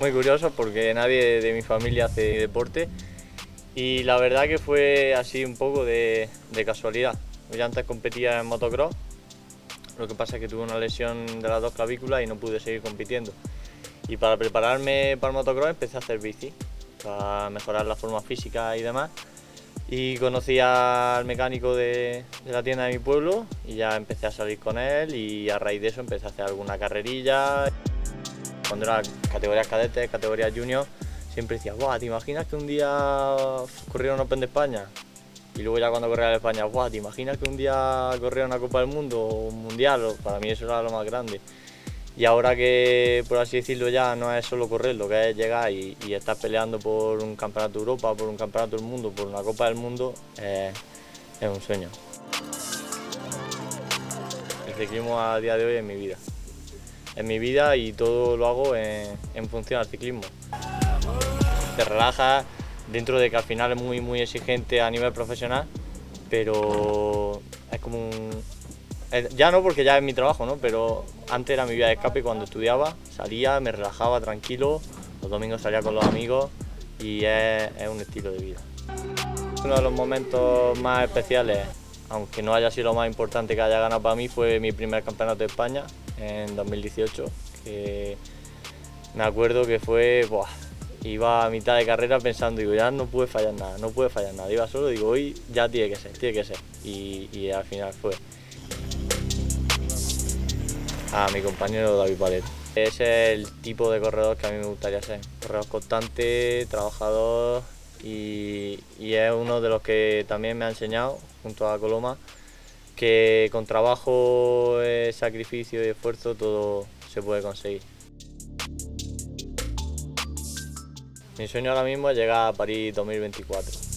Muy curioso porque nadie de mi familia hace deporte y la verdad que fue así un poco de, casualidad. Yo antes competía en motocross, lo que pasa es que tuve una lesión de las dos clavículas y no pude seguir compitiendo. Y para prepararme para el motocross empecé a hacer bici, para mejorar la forma física y demás. Y conocí al mecánico de, de, la tienda de mi pueblo y ya empecé a salir con él y a raíz de eso empecé a hacer alguna carrerilla. Cuando era categorías cadetes, categorías junior, siempre decía, Buah, ¿te imaginas que un día corriera un Open de España? Y luego ya cuando corría de España, Buah, ¿te imaginas que un día corriera una Copa del Mundo o un Mundial? Para mí eso era lo más grande. Y ahora que, por así decirlo, ya no es solo correr, lo que es llegar y, estar peleando por un campeonato de Europa, por un campeonato del mundo, por una Copa del Mundo, es un sueño. El ciclismo a día de hoy es mi vida. Es mi vida y todo lo hago en, función al ciclismo. Te relajas dentro de que al final es muy, muy exigente a nivel profesional, pero es como un, ya no porque ya es mi trabajo, ¿no? pero antes era mi vida de escape cuando estudiaba, salía, me relajaba tranquilo, los domingos salía con los amigos y es, un estilo de vida. Uno de los momentos más especiales, aunque no haya sido lo más importante que haya ganado para mí, fue mi primer campeonato de España en 2018, que me acuerdo que fue, iba a mitad de carrera pensando, digo, ya no puede fallar nada, no puede fallar nada, iba solo, digo, hoy ya tiene que ser, tiene que ser, y al final fue a mi compañero David Palet. Es el tipo de corredor que a mí me gustaría ser. Corredor constante, trabajador y, es uno de los que también me ha enseñado, junto a Coloma, que con trabajo, eh, sacrificio y esfuerzo todo se puede conseguir. Mi sueño ahora mismo es llegar a París 2024.